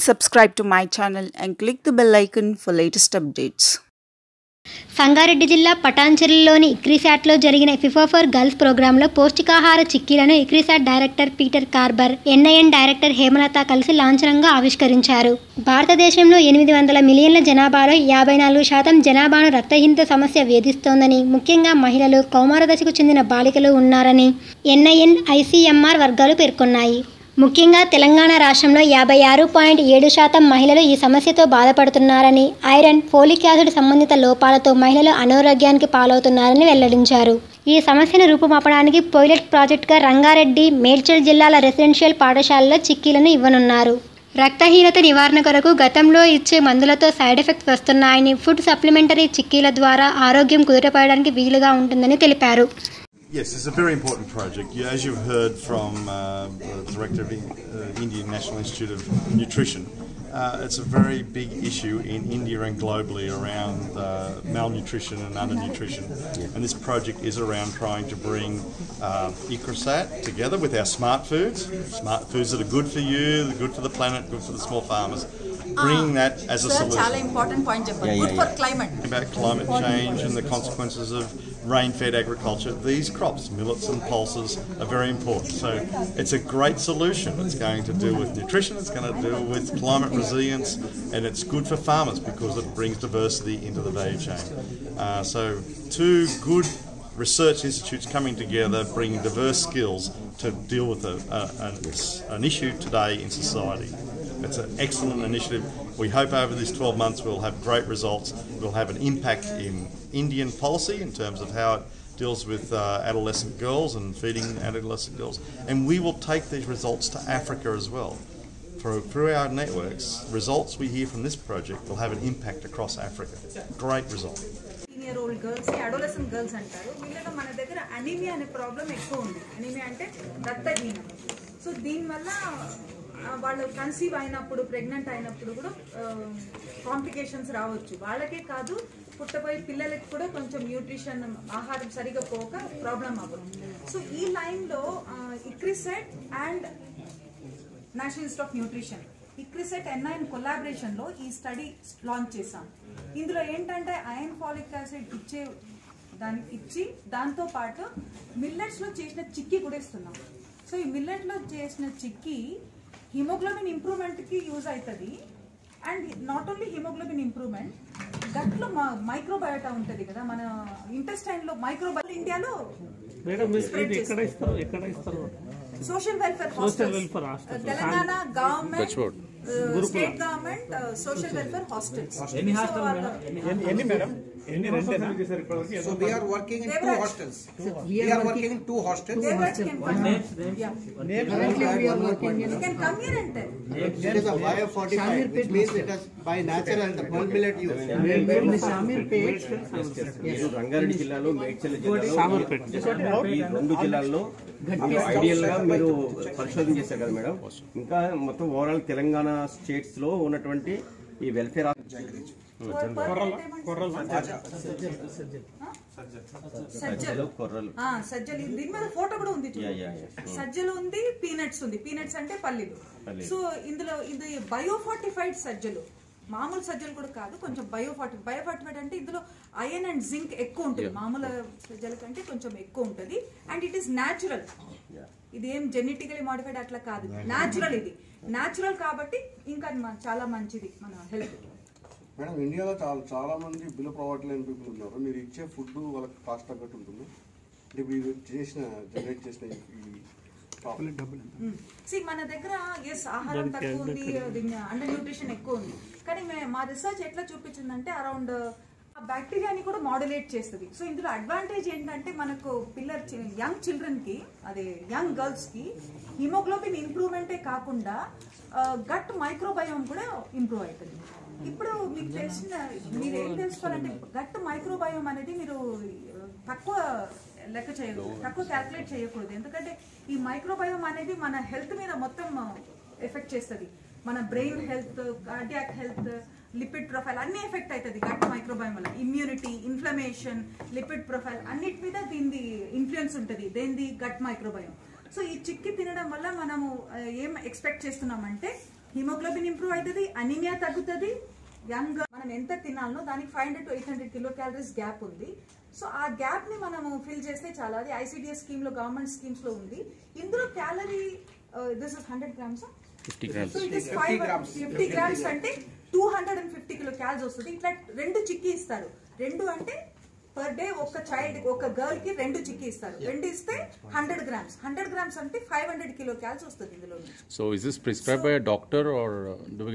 Please subscribe to my channel and click the bell icon for latest updates. Sangareddy జిల్లా పటాన్చెరులోని ఇక్రిసాట్లో జరిగిన FIFA for girls ప్రోగ్రాంలో పౌష్టికాహార చిక్కీలను ICRISAT director Peter Carberry NIN director Hemalatha కలిసి లాంఛనంగా ఆవిష్కరించారు భారతదేశంలో ఎనిమిది వందల మిలియన్ల జనాభాలో యాభై నాలుగు శాతం జనాభాను రక్తహీనత సమస్య వేధిస్తోందని ముఖ్యంగా మహిళలు కౌమార దశకు చెందిన బాలికలు ఉన్నారని ఎన్ఐఎన్ ఐసీఎంఆర్ వర్గాలు పేర్కొన్నాయి ముఖ్యంగా తెలంగాణ రాష్ట్రంలో యాభై ఆరు పాయింట్ ఏడు శాతం మహిళలు ఈ సమస్యతో బాధపడుతున్నారని ఐరన్ ఫోలిక్ యాసిడ్ సంబంధిత లోపాలతో మహిళలు అనారోగ్యానికి పాలవుతున్నారని వెల్లడించారు. ఈ సమస్యను రూపుమాపడానికి పైలట్ ప్రాజెక్టుగా రంగారెడ్డి మేడ్చల్ జిల్లాల రెసిడెన్షియల్ పాఠశాలలో చిక్కీలను ఇవ్వనున్నారు. రక్తహీనత నివారణ కొరకు గతంలో ఇచ్చే మందులతో సైడ్ ఎఫెక్ట్స్ వస్తున్నాయని ఫుడ్ సప్లిమెంటరీ చిక్కీల ద్వారా ఆరోగ్యం కుదుటపడడానికి వీలుగా ఉంటుందని తెలిపారు. Yes, it's a very important project. As you've heard from uh, the director of the uh, Indian National Institute of Nutrition, uh, it's a very big issue in India and globally around uh, malnutrition and undernutrition. And this project is around trying to bring uh, ICRASAT together with our smart foods, smart foods that are good for you, good for the planet, good for the small farmers Bring that as a sir solution. చాలా important point చెప్పండి good for climate about climate change and the consequences of rain-fed agriculture, these crops, millets and pulses, are very important. So it's a great solution. It's going to deal with nutrition, it's going to deal with climate resilience, and it's good for farmers because it brings diversity into the value chain. Uh, so two good research institutes coming together, bringing diverse skills to deal with a, a, an, an issue today in society. It's an excellent initiative. We hope over these 12 months we'll have great results. We'll have an impact in Indian policy in terms of how it deals with uh, adolescent girls and feeding adolescent girls. And we will take these results to Africa as well. Through, through our networks, results we hear from this project will have an impact across Africa. Great result. Senior old girls adolescent girls అంటారు వీళ్ళలో మన దగ్గర anaemia అనే problem ఎక్కువ ఉంది anaemia అంటే రక్తహీనం so దీనివల్ల ఆ, వాళ్ళు కన్సీవ్ అయినప్పుడు ప్రెగ్నెంట్ అయినప్పుడు కూడా కాంప్లికేషన్స్ రావచ్చు. వాళ్ళకే కాదు పుట్టపోయే పిల్లలకి కూడా కొంచెం న్యూట్రిషన్ ఆహారం సరిగా పోక ప్రాబ్లం అవ్వదు. సో ఈ లైన్లో ICRISAT and national institute of nutrition ICRISAT NIN కొలాబరేషన్లో ఈ స్టడీ లాంచ్ చేశాం. ఇందులో ఏంటంటే ఐరన్ ఫాలిక్ యాసిడ్ ఇచ్చే దాని ఇచ్చి దాంతో పాటు చేసిన చిక్కీ కూడా ఇస్తున్నాం. సో ఈ మిల్లెట్లో చేసిన చిక్కీ హిమోగ్లోబిన్ ఇంప్రూవ్మెంట్కి యూజ్ అవుతుంది. And not only haemoglobin improvement గట్లో microbiota ఉంటుంది కదా మన ఇంటెస్టైన్లో మైక్రోబయో ఇండియాలో మేడం మీరు Spread ఇది ఎక్కడ చేస్తారు. ఇస్తారు ఎక్కడ ఇస్తారు? Social welfare. Telangana government state government social welfare hostels. So we are working in two hostels. We are working in two hostels. You can come here and tell. There is a bio fortified, which means it is by natural, the pulp millet use. Rangareddy జిల్లాలో మేడ్చల్ జిల్లాలో ఈ రెండు జిల్లాల్లో ఐడియల్గా మీరు పరిశోధన చేశారు కదా madam ఇంకా మొత్తం ఓవరాల్ తెలంగాణ స్టేట్స్లో ఉన్నటువంటి ఈ వెల్ఫేర్ సజ్జలు కొర్రలు. ఆ, సజ్జలు. దీని మీద ఫోటో కూడా ఉంది. సజ్జలు ఉంది పీనట్స్ ఉంది. పీనట్స్ అంటే పల్లీలు. సో ఇందులో ఇది బయోఫార్టిఫైడ్ సజ్జలు. మామూలు సజ్జలు కూడా కాదు కొంచెం బయోఫార్టి బయోఫార్టిఫైడ్ అంటే ఇందులో ఐరన్ అండ్ జింక్ ఎక్కువ ఉంటుంది. మామూలు సజ్జల కంటే కొంచెం ఎక్కువ ఉంటుంది. And it is natural. ఇది ఏం జెనెటికలీ మాడిఫైడ్ అట్లా కాదు. న్యాచురల్. ఇది. న్యాచురల్ కాబట్టి ఇంకా చాలా మంచిది మన హెల్త్. మేడం ఇండియాలో చాలా చాలా మంది బిలో ప్రొవైడ్ లేని పీపుల్ ఉన్నారు. మీరు ఇచ్చే ఫుడ్ వాళ్ళకి కాస్ట్ తగ్గట్టు ఉంటుంది. అంటే మీరు చేసిన జనరేట్ చేసిన ఈ సి మన దగ్గర ఎస్ ఆహారం తక్కువ ఉంది అండర్ న్యూట్రిషన్ ఎక్కువ ఉంది. కానీ మే- మా రీసెర్చ్ ఎట్లా చూపించిందంటే అరౌండ్ ఆ బ్యాక్టీరియాని కూడా మాడ్యులేట్ చేస్తుంది. సో ఇందులో అడ్వాంటేజ్ ఏంటంటే మనకు పిల్లర్ యంగ్ చిల్డ్రన్కి అదే యంగ్ గర్ల్స్కి హిమోగ్లోబిన్ ఇంప్రూవ్మెంటే కాకుండా గట్ మైక్రోబయోమ్ కూడా ఇంప్రూవ్ అవుతుంది ఇప్పుడు మీకు తెలిసిన మీరు ఏం తెలుసుకోవాలంటే గట్ మైక్రోబయోమ్ అనేది మీరు తక్కువ లెక్క చేయకూడదు తక్కువ క్యాల్కులేట్ చేయకూడదు. ఎందుకంటే ఈ మైక్రోబయోమ్ అనేది మన హెల్త్ మీద మొత్తం ఎఫెక్ట్ చేస్తుంది. మన brain health cardiac health lipid profile అన్ని ఎఫెక్ట్ అవుతుంది గట్ మైక్రోబయోమ్ వల్ల. ఇమ్యూనిటీ ఇన్ఫ్లమేషన్ లిపిడ్ ప్రొఫైల్ అన్నిటి మీద దీనిది ఇన్ఫ్లుయెన్స్ ఉంటుంది. దేనిది? గట్ మైక్రోబయోమ్ సో ఈ చిక్కి తినడం వల్ల మనము ఏం ఎక్స్పెక్ట్ చేస్తున్నామంటే హిమోగ్లోబిన్ ఇంప్రూవ్ అవుతుంది అనీమియా తగ్గుతుంది యంగ్ మనం ఎంత తినాలనో దానికి five hundred to eight hundred kilo calories gap ఉంది. సో ఆ గ్యాప్ని మనము ఫిల్ చేస్తే చాలా అది ఐసిడిఎస్ స్కీమ్లో గవర్నమెంట్ స్కీమ్స్లో ఉంది. ఇందులో calorie this is hundred grams fifty grams. అంటే two hundred and fifty kilo cals వస్తుంది. ఇట్లా రెండు చిక్కీ ఇస్తారు. రెండు అంటే పర్ డే ఒక చైల్డ్ ఒక గర్ల్కి రెండు చిక్కీ ఇస్తారు. రెండు ఇస్తే హండ్రెడ్ గ్రామ్స్ హండ్రెడ్ గ్రామ్స్ అంటే ఫైవ్ హండ్రెడ్ కిలో క్యాల్స్ వస్తుంది ఇందులో నుంచి. So is this prescribed by a doctor or uh, do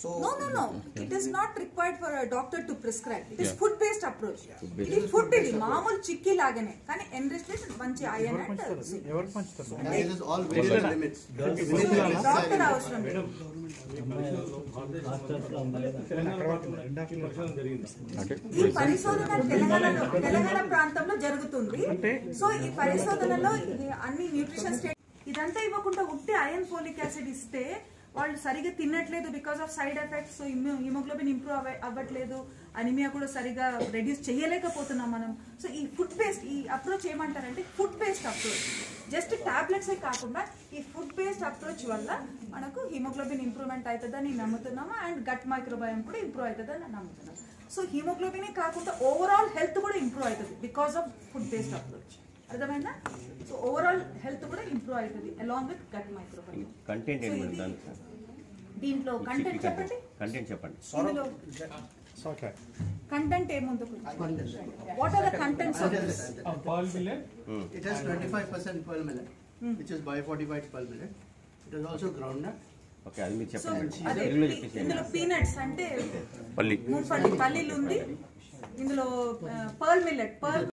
shops? No, no, no. It is not required for a doctor to prescribe. It is Yeah. food based approach. ఇది food ఇది మామూలు చిక్కీ లాగానే కానీ enrichment మంచి iron and is. Doctor అవసరం ఈ పరిశోధన తెలంగాణలో తెలంగాణ ప్రాంతంలో జరుగుతుంది సో ఈ పరిశోధనలో అన్ని న్యూట్రిషన్ స్టేట్ ఇదంతా ఇవ్వకుండా ఉట్టి ఐరన్ ఫోలిక్ యాసిడ్ ఇస్తే వాళ్ళు సరిగా తినట్లేదు because of side effects so haemoglobin improve అవ్వట్లేదు అనిమియా కూడా సరిగా రెడ్యూస్ చేయలేకపోతున్నాం మనం. సో ఈ ఫుడ్ బేస్డ్ ఈ అప్రోచ్ ఏమంటారంటే ఫుడ్ బేస్డ్ అప్రోచ్ జస్ట్ టాబ్లెట్సే కాకుండా ఈ ఫుడ్ బేస్డ్ అప్రోచ్ వల్ల మనకు హిమోగ్లోబిన్ ఇంప్రూవ్మెంట్ అవుతుందని నమ్ముతున్నాము అండ్ గట్ మైక్రోబయం కూడా ఇంప్రూవ్ అవుతుందని నమ్ముతున్నాము సో హిమోగ్లోబినే కాకుండా ఓవరాల్ హెల్త్ కూడా ఇంప్రూవ్ అవుతుంది because of food based approach అర్థమైందా? సో ఓవరాల్ హెల్త్ కూడా ఇంప్రూవ్ అవుతుంది along with gut microbiome content ఏంటి మేడం దానికి దీంట్లో కంటెంట్ చెప్పండి. కంటెంట్ చెప్పండి. ఇందులో కంటెంట్ ఏముందో what are the contents of this It has 25% pearl millet, which is biofortified pearl millet. It is also groundnut. Okay అది మీరు చెప్పండి. అదే తెలుగులో చెప్పేసి ఇందులో పీనట్స్ అంటే పల్లి. మున్పల్లి పల్లీలు ఉంది ఇందులో పర్ల్ మిల్లెట్ పర్ల్